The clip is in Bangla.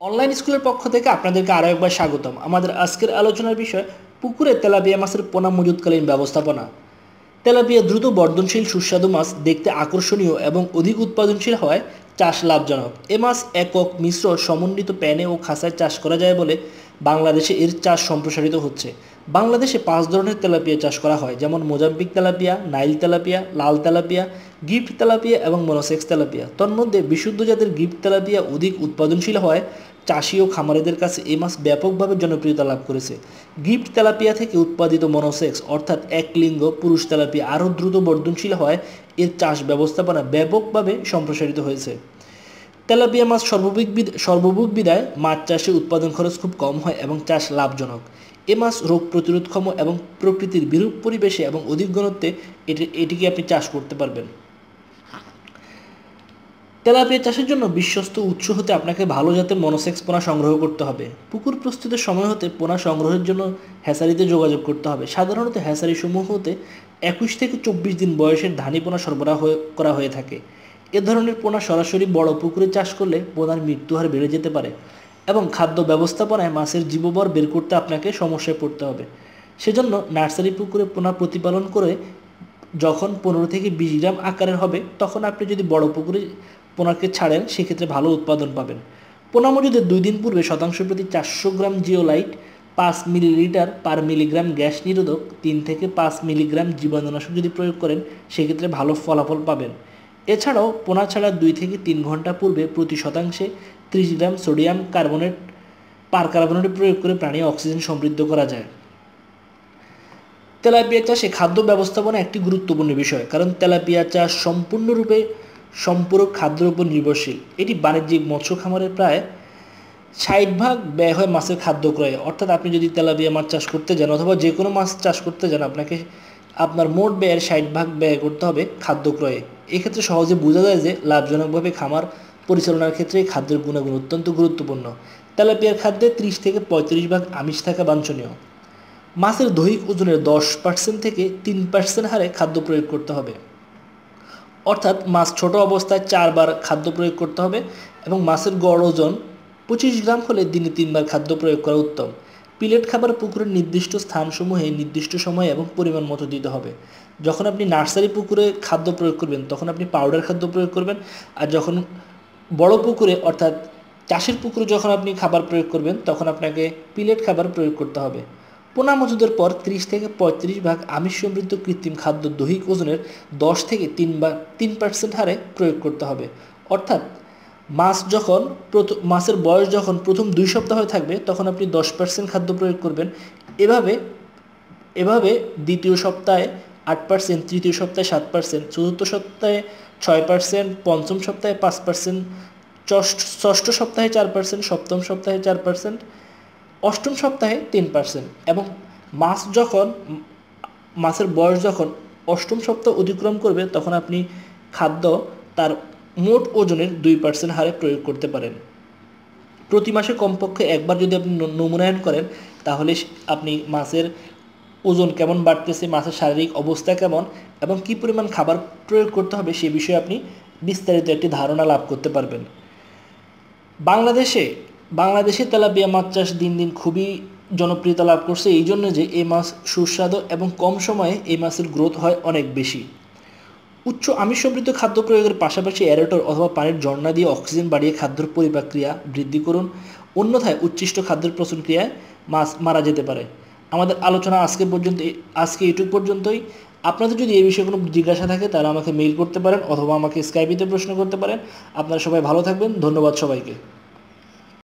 অনলাইন স্কুলের পক্ষ থেকে আপনাদেরকে আরও একবার স্বাগতম। আমাদের আজকের আলোচনার বিষয়, পুকুরে তেলাপিয়া মাছের পোনা মজুতকালীন ব্যবস্থাপনা। তেলাপিয়া দ্রুত বর্ধনশীল সুস্বাদু মাছ দেখতে আকর্ষণীয় এবং অধিক উৎপাদনশীল হওয়ায় চাষ লাভজনক। এ মাছ একক মিশ্র সমন্বিত প্যানে ও খাসায় চাষ করা যায় বলে বাংলাদেশে এর চাষ সম্প্রসারিত হচ্ছে। বাংলাদেশে পাঁচ ধরনের তেলাপিয়া চাষ করা হয়, যেমন মোজাম্বিক তেলাপিয়া, নাইল তেলাপিয়া, লাল তেলাপিয়া, গিফট তেলাপিয়া এবং মনোসেক্স তেলাপিয়া। তন্মধ্যে বিশুদ্ধ জাতের গিফট তেলাপিয়া অধিক উৎপাদনশীল হয় চাষি ও খামারিদের কাছে এই মাছ ব্যাপকভাবে জনপ্রিয়তা লাভ করেছে। গিফট তেলাপিয়া থেকে উৎপাদিত মনোসেক্স, অর্থাৎ এক লিঙ্গ পুরুষ তেলাপিয়া আরও দ্রুত বর্ধনশীল হয় এর চাষ ব্যবস্থাপনা ব্যাপকভাবে সম্প্রসারিত হয়েছে। তেলাপিয়া মাছ সর্ববিক সর্বভুক বিদায় মাছ চাষে উৎপাদন খরচ খুব কম হয় এবং চাষ লাভজনক। এ মাছ রোগ প্রতিরোধক্ষম এবং প্রকৃতির বিরূপ পরিবেশে এবং অধিক ঘনত্বে এটি, এটিকে আপনি চাষ করতে পারবেন। তেলাপিয়া চাষের জন্য বিশ্বস্ত উৎস হতে আপনাকে ভালো জাতের মনোসেক্স পোনা সংগ্রহ করতে হবে। পুকুর প্রস্তুতের সময় হতে পোনা সংগ্রহের জন্য হ্যাসারিতে যোগাযোগ করতে হবে। সাধারণত হ্যাসারি সমূহ হতে একুশ থেকে চব্বিশ দিন বয়সের ধানি পোনা সরবরাহ করা হয়ে থাকে। এ ধরনের পোনা সরাসরি বড় পুকুরে চাষ করলে পোনার মৃত্যু হার বেড়ে যেতে পারে এবং খাদ্য ব্যবস্থাপনায় মাছের জীববর বের করতে আপনাকে সমস্যায় পড়তে হবে। সেজন্য নার্সারি পুকুরে পোনা প্রতিপালন করে যখন পনেরো থেকে বিশ গ্রাম আকারের হবে, তখন আপনি যদি বড় পুকুরে পোনাকে ছাড়েন, সেক্ষেত্রে ভালো উৎপাদন পাবেন। পোনা মজুদের দুই দিন পূর্বে শতাংশ প্রতি চারশো গ্রাম জিওলাইট, পাঁচ মিলিলিটার পার মিলিগ্রাম গ্যাস নিরোধক, তিন থেকে পাঁচ মিলিগ্রাম জীবাণুনাশক যদি প্রয়োগ করেন, সেক্ষেত্রে ভালো ফলাফল পাবেন। এছাড়াও পোনা ছাড়ার দুই থেকে তিন ঘণ্টা পূর্বে প্রতি শতাংশে ত্রিশ gram sodium carbonate, per carbonate প্রয়োগ করে প্রাণী অক্সিজেন সমৃদ্ধ করা যায়। তেলাপিয়া চাষে খাদ্য ব্যবস্থাপনা একটি গুরুত্বপূর্ণ বিষয়, কারণ তেলাপিয়া চাষ সম্পূর্ণরূপে সম্পূরক খাদ্যের উপর নির্ভরশীল। এটি বাণিজ্যিক মৎস্য খামারের প্রায় ষাট ভাগ ব্যয় হয় মাছের খাদ্য ক্রয়ে। অর্থাৎ আপনি যদি তেলাপিয়া মাছ চাষ করতে যান অথবা যে কোনো মাছ চাষ করতে যান, আপনাকে আপনার মোট ব্যয়ের ষাট ভাগ ব্যয় করতে হবে খাদ্য ক্রয়ে। এক্ষেত্রে সহজে বোঝা যায় যে লাভজনকভাবে খামার পরিচালনার ক্ষেত্রে খাদ্যের গুণাগুণ অত্যন্ত গুরুত্বপূর্ণ। তেলাপিয়ার খাদ্যে ত্রিশ থেকে পঁয়ত্রিশ ভাগ আমিষ থাকা বাঞ্ছনীয়। মাছের দৈহিক ওজনের দশ পার্সেন্ট থেকে তিন পার্সেন্ট হারে খাদ্য প্রয়োগ করতে হবে। অর্থাৎ মাছ ছোট অবস্থায় চারবার খাদ্য প্রয়োগ করতে হবে এবং মাছের গড় ওজন পঁচিশ গ্রাম হলে দিনে তিনবার খাদ্য প্রয়োগ করা উত্তম। পিলেট খাবার পুকুরের নির্দিষ্ট স্থানসমূহে নির্দিষ্ট সময় এবং পরিমাণ মতো দিতে হবে। যখন আপনি নার্সারি পুকুরে খাদ্য প্রয়োগ করবেন, তখন আপনি পাউডার খাদ্য প্রয়োগ করবেন আর যখন বড় পুকুরে অর্থাৎ চাষের পুকুরে যখন আপনি খাবার প্রয়োগ করবেন, তখন আপনাকে পিলেট খাবার প্রয়োগ করতে হবে। পোনা মজুদের পর ত্রিশ থেকে পঁয়ত্রিশ ভাগ আমিষ সমৃদ্ধ কৃত্রিম খাদ্য দৈহিক ওজনের দশ থেকে তিন বা তিন পার্সেন্ট হারে প্রয়োগ করতে হবে। অর্থাৎ মাছ যখন প্রথম মাছের বয়স যখন প্রথম দুই সপ্তাহ থাকবে, তখন আপনি দশ পার্সেন্ট খাদ্য প্রয়োগ করবেন। এভাবে এভাবে দ্বিতীয় সপ্তাহে আট পার্সেন্ট তৃতীয় সপ্তাহে সাত পার্সেন্ট চতুর্থ সপ্তাহে ছয় পার্সেন্ট পঞ্চম সপ্তাহে পাঁচ পার্সেন্ট ষষ্ঠ সপ্তাহে চার পার্সেন্ট সপ্তম সপ্তাহে চার পার্সেন্ট অষ্টম সপ্তাহে তিন পার্সেন্ট এবং মাছ যখন মাছের বয়স যখন অষ্টম সপ্তাহ অতিক্রম করবে, তখন আপনি খাদ্য তার মোট ওজনের দুই পার্সেন্ট হারে প্রয়োগ করতে পারেন। প্রতি মাসে কমপক্ষে একবার যদি আপনি নমুনায়ন করেন, তাহলে আপনি মাছের ওজন কেমন বাড়তেছে মাছের শারীরিক অবস্থা কেমন এবং কী পরিমাণ খাবার প্রয়োগ করতে হবে, সে বিষয়ে আপনি বিস্তারিত একটি ধারণা লাভ করতে পারবেন। বাংলাদেশে বাংলাদেশে তেলাপিয়া মাছ চাষ দিন দিন খুবই জনপ্রিয়তা লাভ করছে, এই জন্য যে এই মাছ সুস্বাদু এবং কম সময়ে এই মাছের গ্রোথ হয় অনেক বেশি। উচ্চ আমিষ সমৃদ্ধ খাদ্য প্রয়োগের পাশাপাশি অ্যারেটর অথবা পানির ঝর্ণা দিয়ে অক্সিজেন বাড়িয়ে খাদ্যর পরিপাক্রিয়া বৃদ্ধি করুন। অন্যথায় উচ্ছিষ্ট খাদ্যের প্রচুর ক্রিয়ায় মাছ মারা যেতে পারে। আমাদের আলোচনা আজকে পর্যন্ত, আজকে এটুক পর্যন্তই। আপনাদের যদি এই বিষয়ে কোনো জিজ্ঞাসা থাকে, তাহলে আমাকে মেইল করতে পারেন অথবা আমাকে স্কাইপিতে প্রশ্ন করতে পারেন। আপনারা সবাই ভালো থাকবেন, ধন্যবাদ সবাইকে।